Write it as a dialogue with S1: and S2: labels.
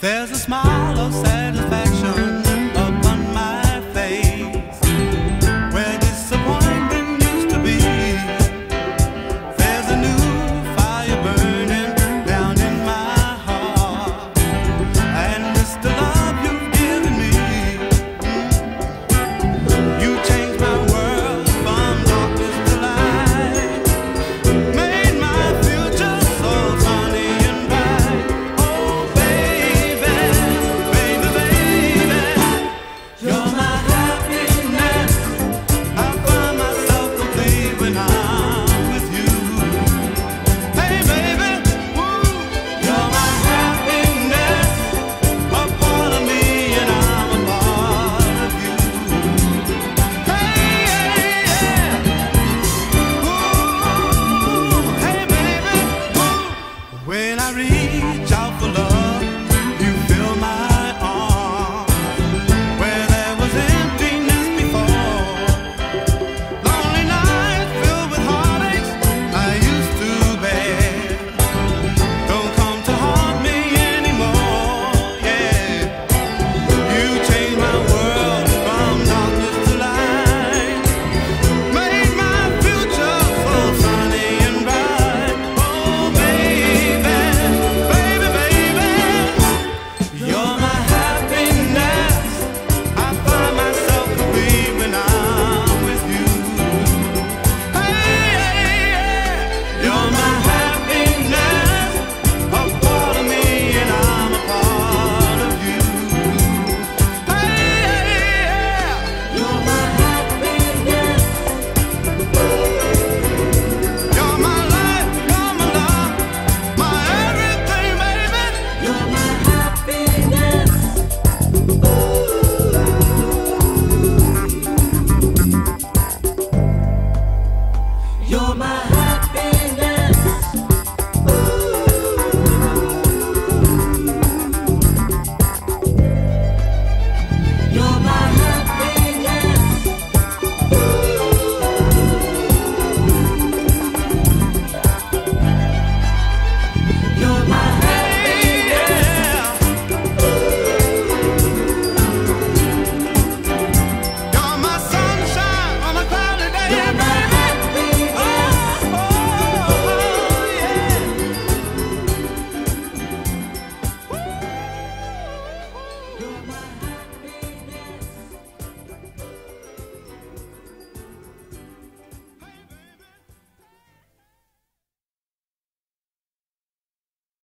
S1: There's a smile.